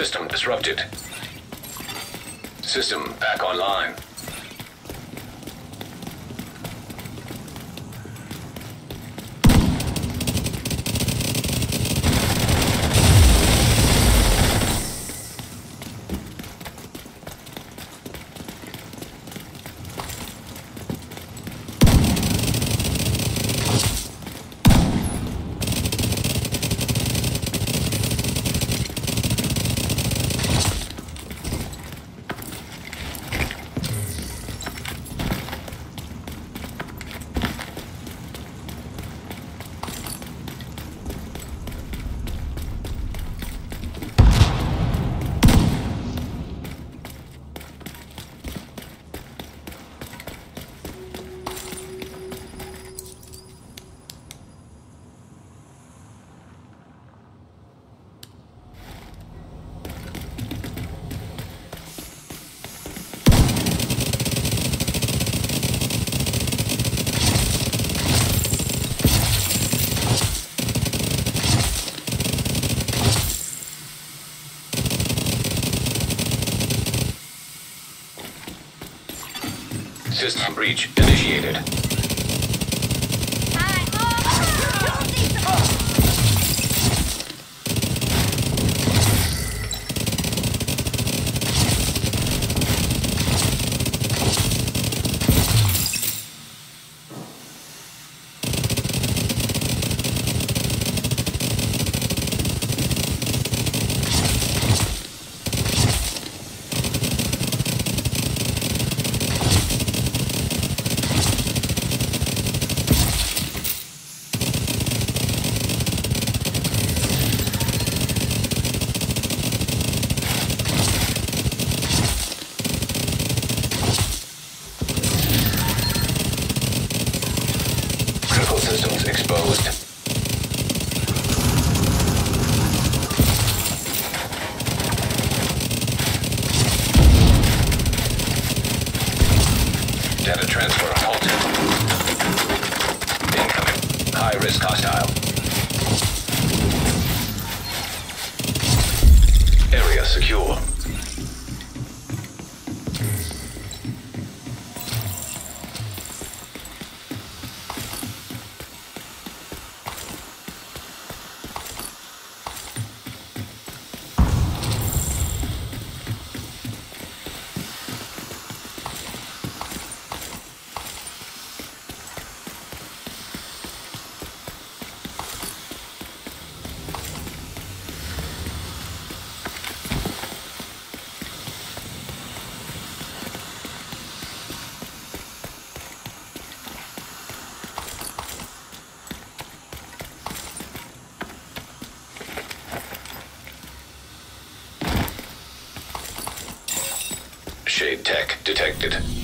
System disrupted. System back online. System breach initiated. Systems exposed. Detected.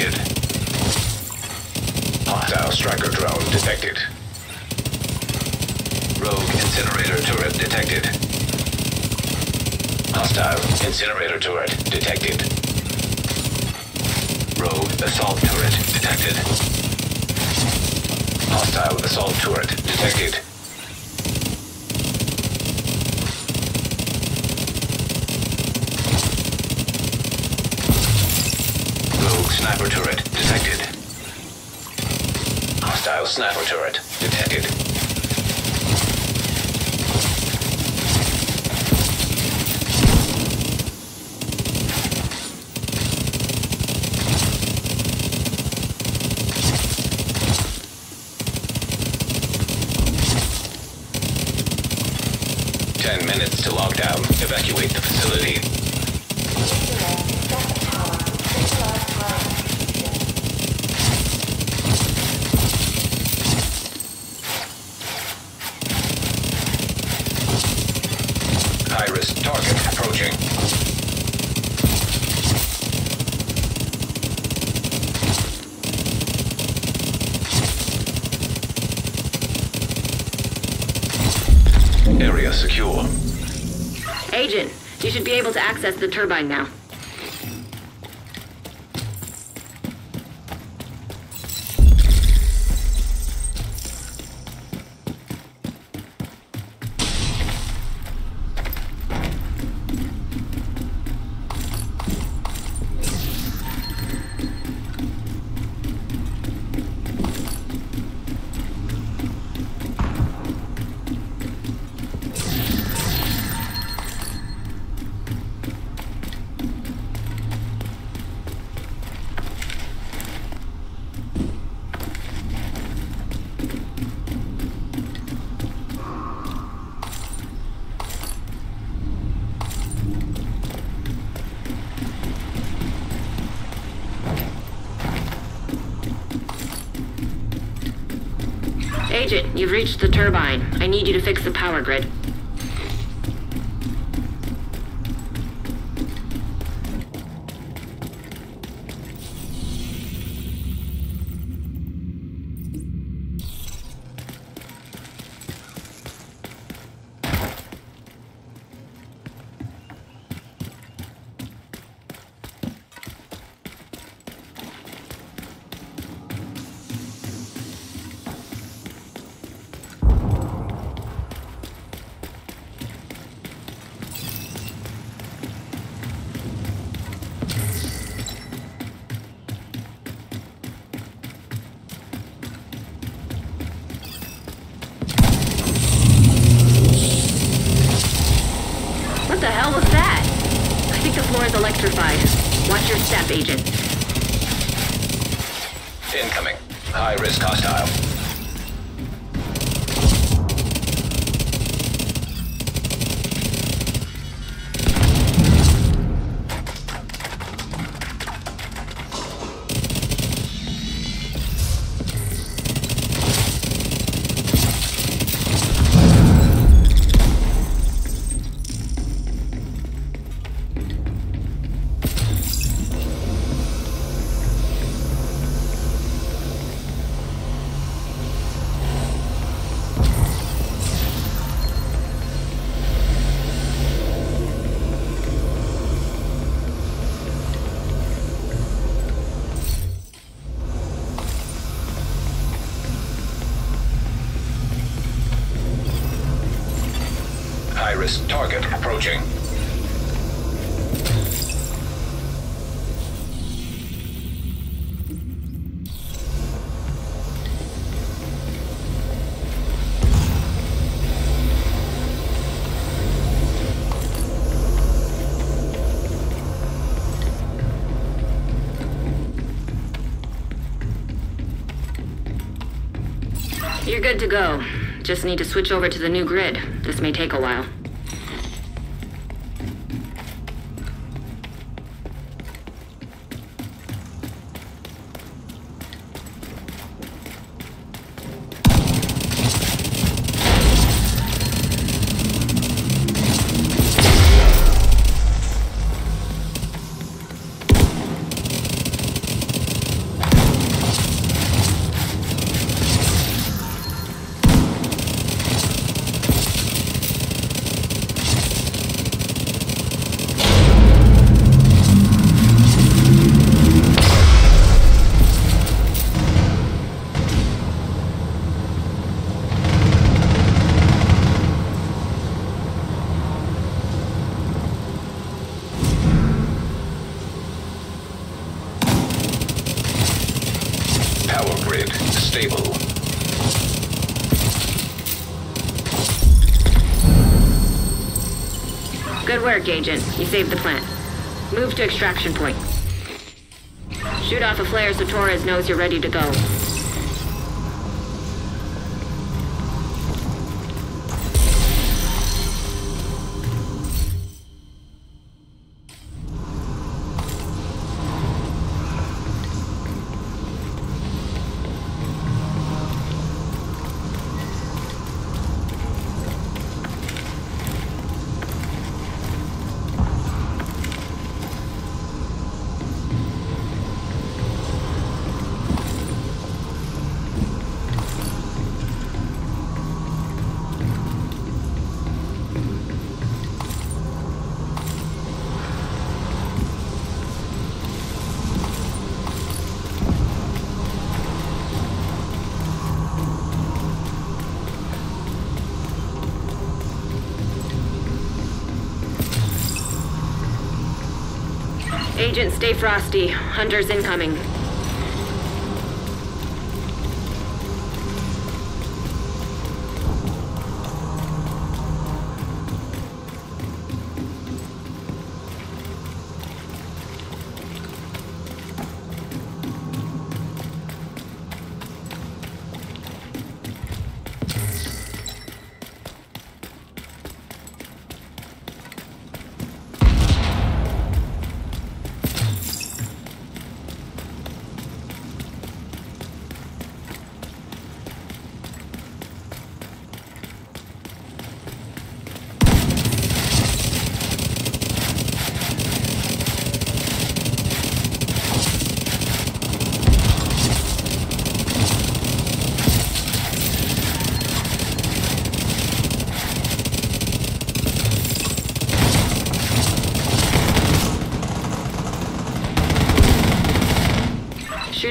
Detected. Hostile striker drone detected. Rogue incinerator turret detected. Hostile incinerator turret detected. Rogue assault turret detected. Hostile assault turret detected. Rogue sniper turret detected. Hostile sniper turret detected. Ten minutes to lockdown. Evacuate the facility. You should be able to access the turbine now. You've reached the turbine. I need you to fix the power grid. Agent. Incoming. High risk hostile. Approaching. You're good to go. Just need to switch over to the new grid. This may take a while. Grid stable. Good work, Agent. You saved the plant. Move to extraction point. Shoot off a flare so Torres knows you're ready to go. Agent, stay frosty. Hunters incoming.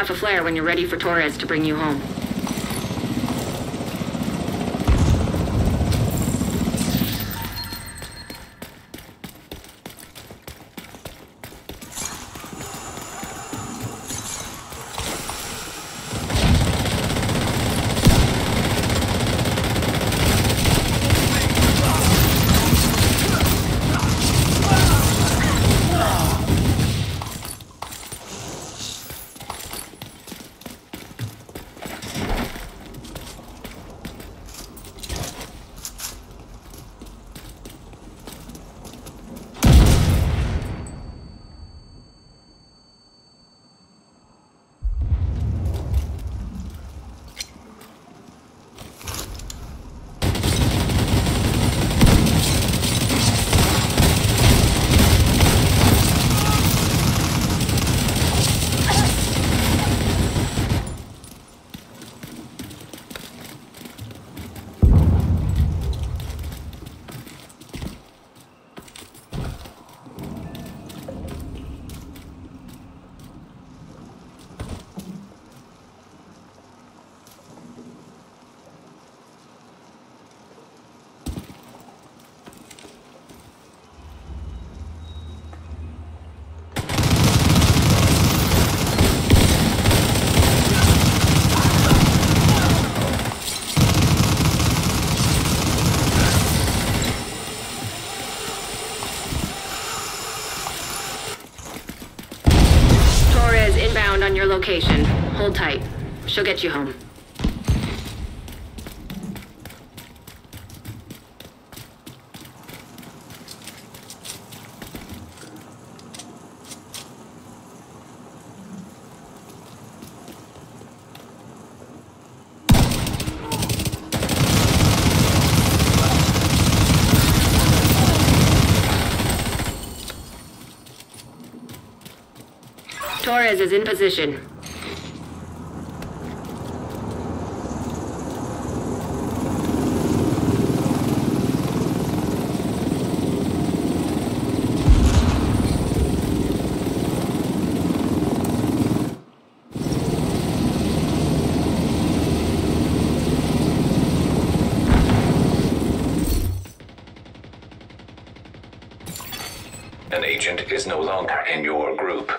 Off a flare when you're ready for Torres to bring you home. Torres inbound on your location. Hold tight. She'll get you home. Torres is in position. Agent is no longer in your group.